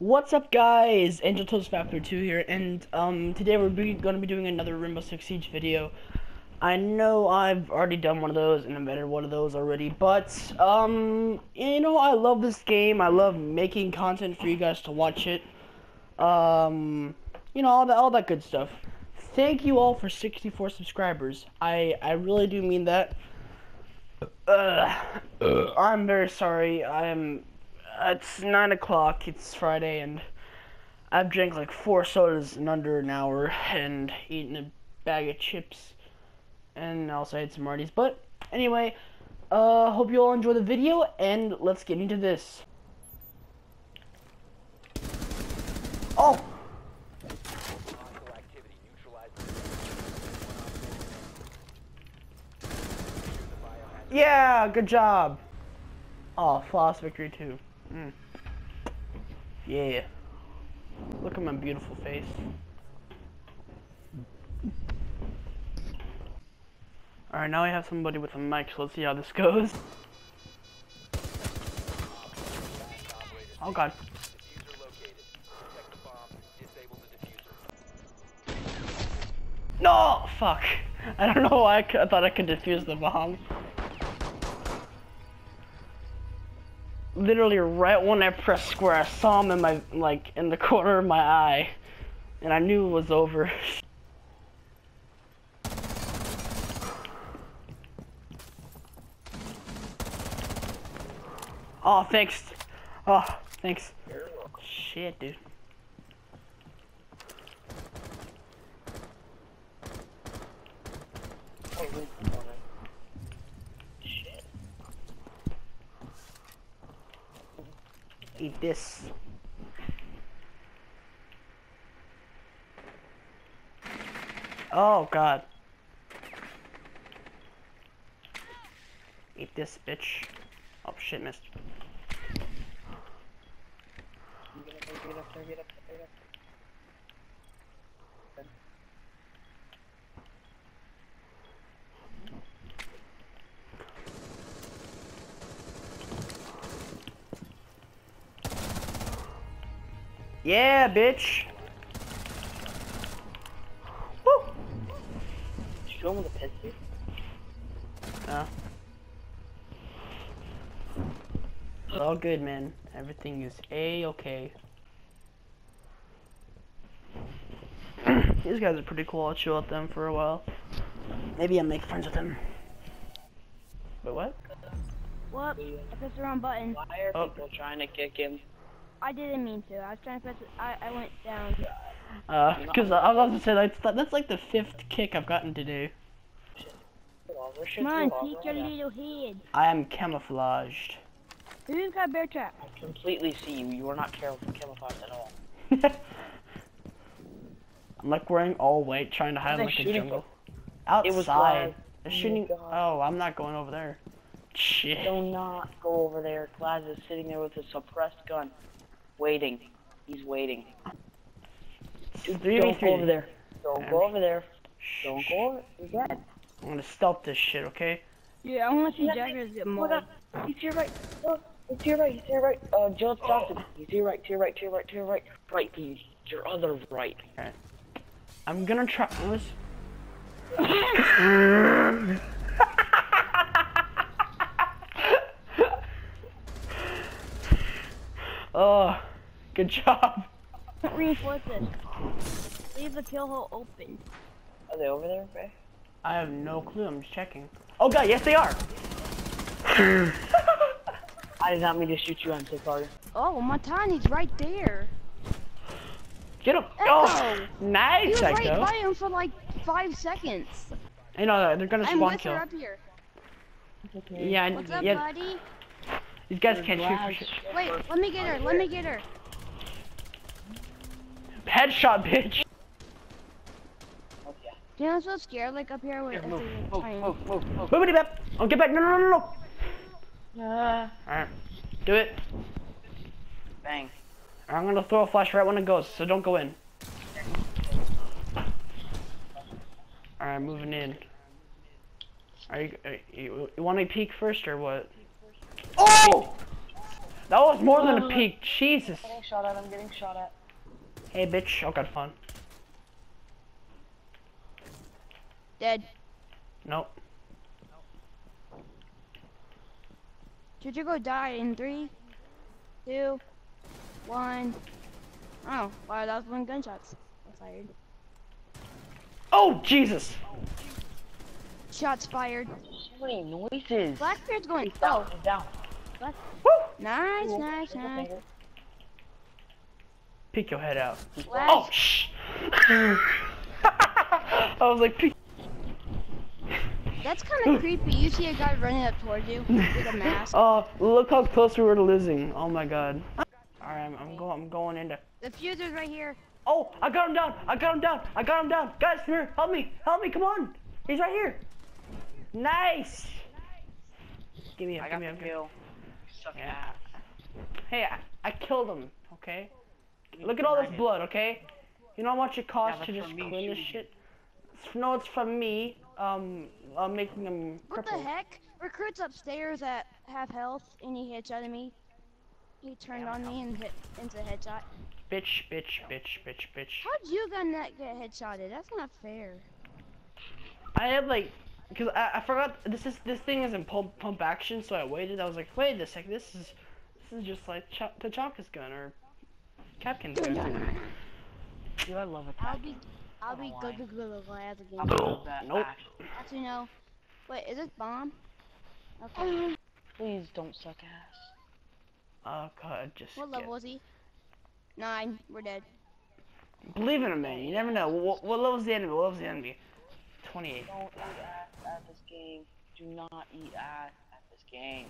What's up guys, Angel Toast Factor 2 here, and um, today we're going to be doing another Rainbow Six Siege video. I know I've already done one of those, and I've one of those already, but, um, you know, I love this game, I love making content for you guys to watch it, um, you know, all that, all that good stuff. Thank you all for 64 subscribers, I, I really do mean that. Uh, I'm very sorry, I'm it's nine o'clock. It's Friday, and I've drank like four sodas in under an hour and eaten a bag of chips, and also had some Marty's. But anyway, uh, hope you all enjoy the video, and let's get into this. Oh. Yeah, good job. Oh, flawless victory too. Mm. Yeah. Look at my beautiful face. Alright, now I have somebody with a mic, so let's see how this goes. Oh god. No! Fuck. I don't know why I, I thought I could defuse the bomb. Literally right when I pressed square, I saw him in my, like, in the corner of my eye. And I knew it was over. Oh, thanks. Oh, thanks. Shit, dude. eat this. Oh god. Eat this, bitch. Oh shit, missed. Yeah, bitch. Woo. Did you go with a pistol? No. It's all good, man. Everything is a-okay. These guys are pretty cool. I'll chill with them for a while. Maybe I'll make friends with them. But what? What? I pressed the wrong button. Why are Oh. people trying to kick him? I didn't mean to. I was trying to press it. I, I went down. Uh, cause I was about to say that's that's like the fifth kick I've gotten today. Come on, teach your little head. I am camouflaged. Who's got bear trap? I completely see you. You are not careful camouflage at all. I'm like wearing all white, trying to hide they like a shooting jungle. It was Outside. They're Oh shooting. God. Oh, I'm not going over there. Shit. Do not go over there. Glaz is sitting there with a suppressed gun. Waiting. He's waiting. Dude, Three don't go over there. Don't Yeah. go over there. Don't go over You're. I'm gonna stealth this shit, okay? Yeah, I want to see Jaggers get more. He's to your right. Oh, he's to your right. He's to your right. Uh, Jill Johnson. He's to your right. To your right. To your right. To your right. Right. He's your other right. I'm gonna try. Let's... oh, good job. Reinforce this. Leave the kill hole open. Are they over there, Ray? I have no clue. I'm just checking. Oh god, yes they are. I did not mean to shoot you on so Carter. Oh, Matani's right there. Get him. Echo. Oh, He nice, was right Echo. by him for like five seconds. You know they're gonna I'm spawn with kill. her up here. Yeah, and- What's up, yeah. buddy? These guys can't shoot for shit. Wait, let me get her. Let me get her. Headshot, bitch. You know, I'm so scared. Like up here, where Move, everything's move, tiny. move, move, move. Boobity bap. Oh, get back. No, no, no, no, no. Ah, Alright. Do it. bang. I'm gonna throw a flash right when it goes, so don't go in. Alright, moving in. Are you, are you, you want me to peek first or what? Oh! That was more than a peek. Jesus. Getting shot at. I'm getting shot at. Hey, bitch. Oh, got fun. Dead. Nope. Should you go die in three, two, one? Oh, wow, that was one gunshots. I fired. Oh, Jesus. Shots fired. So many noises. Blackbeard's going. He's down. Oh, He's down. Woo! nice, nice, nice. Finger. Peek your head out. Black. Oh, shh. I was like, peek. That's kind of creepy. You see a guy running up towards you with a mask. Oh, look how close we were to losing. Oh my god. Alright, I'm, I'm going. I'm going into. The fuser's right here. Oh, I got him down. I got him down. I got him down. Guys, come here. Help me. Help me. Come on. He's right here. Nice. Give me. I Give got me. the Give me. kill. Suck Yeah. Hey, I, I killed him. Okay. Look at all this blood. Okay. You know how much it costs Yeah, to just from me clean this shit? It's, no, it's from me. Um, uh, making him What the heck? Recruit's upstairs that have health, and he headshotted me. He turned on me and hit into a headshot. Bitch, bitch, bitch, bitch, bitch. How'd you gun that get headshotted? That's not fair. I had like, cause I, I forgot this is this thing is in pump pump action, so I waited. I was like, wait a second, this is this is just like Ch- Tachanka's gun or Kapkan's gun. Dude, I love it. I'll be, I'll be good, to good, good, glad I again. love that. Nope. Actually, no. Wait, is this bomb? Okay. Please don't suck ass. Oh god, just What get- level was he? Nine. We're dead. believe in a man. You never know. What, what level's the enemy? What level's the enemy? Twenty-eight. Don't eat ass at this game. Do not eat ass at this game.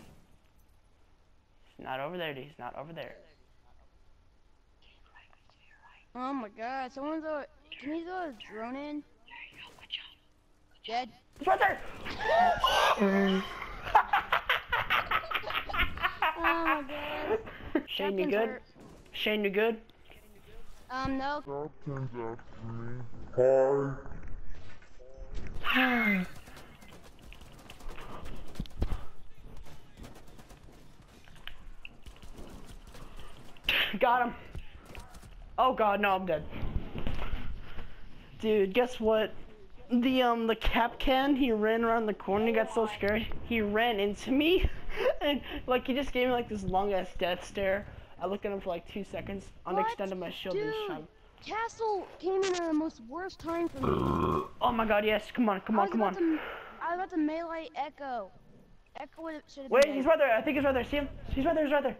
He's not over there. dude. He's not over there. Oh my god, someone throw, can you throw a drone in? Dead. He's right there. Oh my god. Shane, you good? hurt. Shane, you good? Um, no. Captain's after me. Hi. Got him. Oh god, no, I'm dead. Dude, guess what? The um the Kapkan, he ran around the corner, he got so scared, he ran into me. and like he just gave me like this long ass death stare. I looked at him for like two seconds, unextended my shield and Dude. shot him. Castle came in at the most worst time for me. Oh my god, yes, come on, come on, come on. To, I was about to melee Echo. Echo would should have Wait, he's right there. I think he's right there. See him? He's right there. He's right there.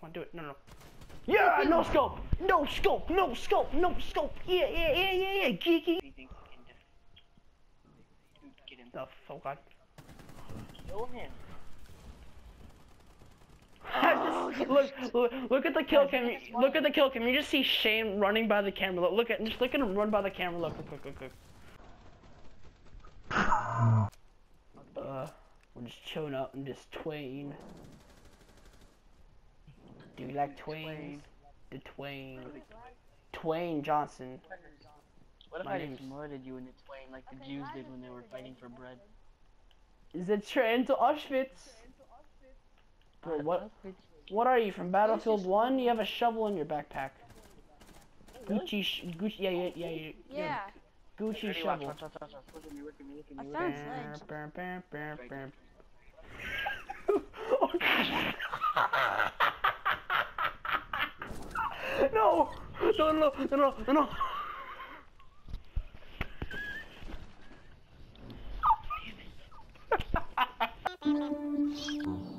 Come on, do it. No, no. Yeah, no scope. No scope. No scope. No scope. Yeah, yeah, yeah, yeah, yeah. Geeky. Anything fucking different. Dude, get him. The fuck? God. Kill him. Just look, look, look at the kill cam. Look at the kill cam. You just see Shane running by the camera. Look, look at, just look at him run by the camera. Look, look, look, look, look. Uh, we're just chilling out and just twain. Do you like twains? The twain. Twain Johnson. What if My I name's- just murdered you in the twain like the Jews did when they were fighting for bread? Is it train to Auschwitz? Bro, what? What are you from Battlefield One? You have a shovel in your backpack. Gucci, sh- Gucci, yeah, yeah, yeah, yeah. Yeah, Gucci Ready, shovel. watch, watch, watch, watch. Look at me, look at me, look at I me. look at found me. sledge. Bam, bam, bam, bam, no! No, no, no, no, no, no.